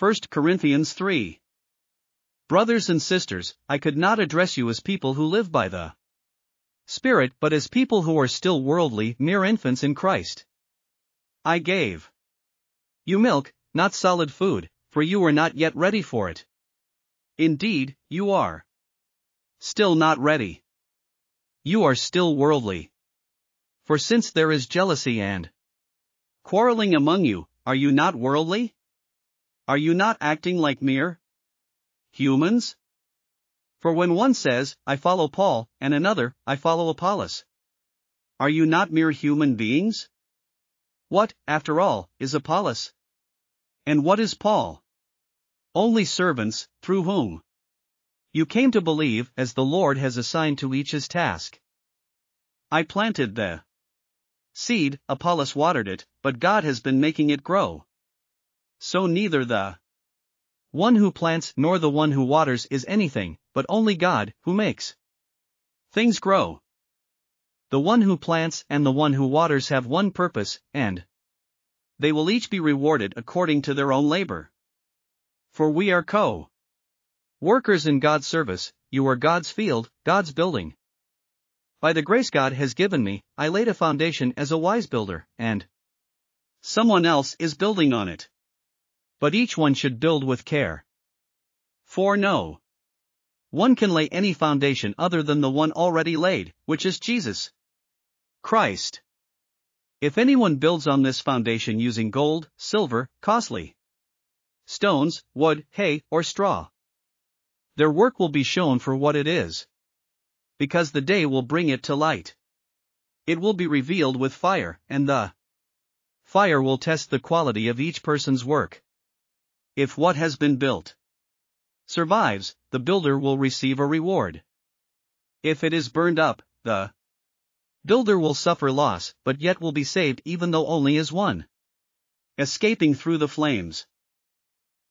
1 Corinthians 3. Brothers and sisters, I could not address you as people who live by the Spirit but as people who are still worldly, mere infants in Christ. I gave you milk, not solid food, for you were not yet ready for it. Indeed, you are still not ready. You are still worldly. For since there is jealousy and quarreling among you, are you not worldly? Are you not acting like mere humans? For when one says, I follow Paul, and another, I follow Apollos, are you not mere human beings? What, after all, is Apollos? And what is Paul? Only servants, through whom you came to believe, as the Lord has assigned to each his task. I planted the seed, Apollos watered it, but God has been making it grow. So neither the one who plants nor the one who waters is anything, but only God, who makes things grow. The one who plants and the one who waters have one purpose, and they will each be rewarded according to their own labor. For we are co workers in God's service, you are God's field, God's building. By the grace God has given me, I laid a foundation as a wise builder, and someone else is building on it but each one should build with care. For no one can lay any foundation other than the one already laid, which is Jesus Christ. If anyone builds on this foundation using gold, silver, costly stones, wood, hay, or straw, their work will be shown for what it is. Because the day will bring it to light. It will be revealed with fire, and the fire will test the quality of each person's work. If what has been built survives, the builder will receive a reward. If it is burned up, the builder will suffer loss, but yet will be saved even though only as one. Escaping through the flames.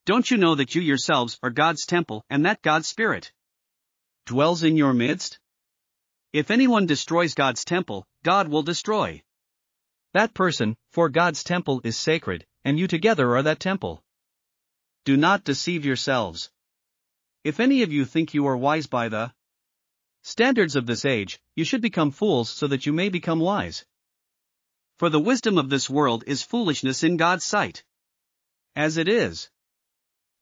Don't you know that you yourselves are God's temple and that God's Spirit dwells in your midst? If anyone destroys God's temple, God will destroy that person, for God's temple is sacred, and you together are that temple. Do not deceive yourselves. If any of you think you are wise by the standards of this age, you should become fools so that you may become wise. For the wisdom of this world is foolishness in God's sight. As it is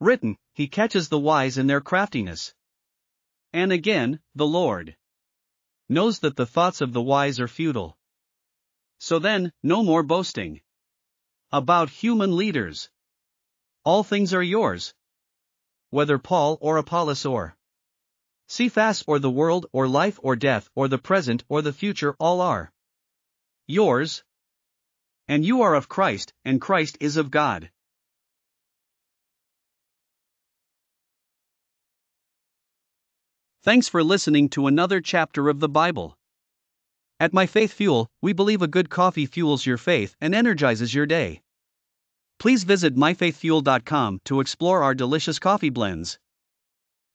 written, He catches the wise in their craftiness. And again, the Lord knows that the thoughts of the wise are futile. So then, no more boasting about human leaders. All things are yours. Whether Paul or Apollos or Cephas or the world or life or death or the present or the future, all are yours. And you are of Christ, and Christ is of God. Thanks for listening to another chapter of the Bible. At My Faith Fuel, we believe a good coffee fuels your faith and energizes your day. Please visit myfaithfuel.com to explore our delicious coffee blends.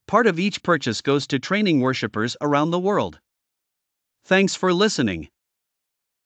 Part of each purchase goes to training worshippers around the world. Thanks for listening.